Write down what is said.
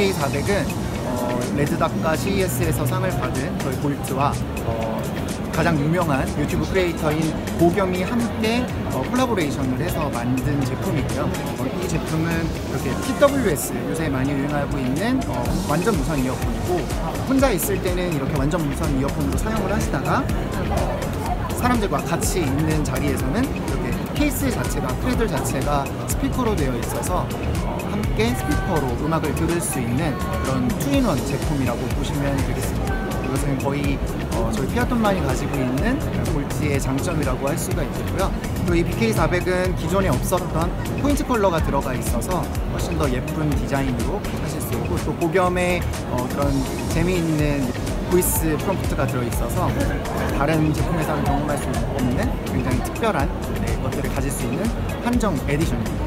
BK400은 어, 레드닷과 CES에서 상을 받은 저희 볼트와 어, 가장 유명한 유튜브 creator인 보겸이 함께 어, collaboration을 해서 만든 제품이고요. 어, 이 제품은 이렇게 TWS 요새 많이 유행하고 있는 어, 완전 무선 이어폰이고 혼자 있을 때는 이렇게 완전 무선 이어폰으로 사용을 하시다가 사람들과 같이 있는 자리에서는 이렇게 케이스 자체가 cradle 자체가 스피커로 되어 있어서 어, 함께 스피커로 음악을 들을 수 있는 그런 two-in-one 제품이라고 보시면 되겠습니다. 이것은 거의 어, 저희 피아톤만이 가지고 있는 볼트의 장점이라고 할 수가 있겠고요. 또 이 BK400은 기존에 없었던 포인트 컬러가 들어가 있어서 훨씬 더 예쁜 디자인으로 하실 수 있고 또 보겸의 어, 그런 재미있는 voice prompt가 들어있어서 다른 제품에서는 경험할 수 없는 굉장히 특별한 한정 에디션입니다.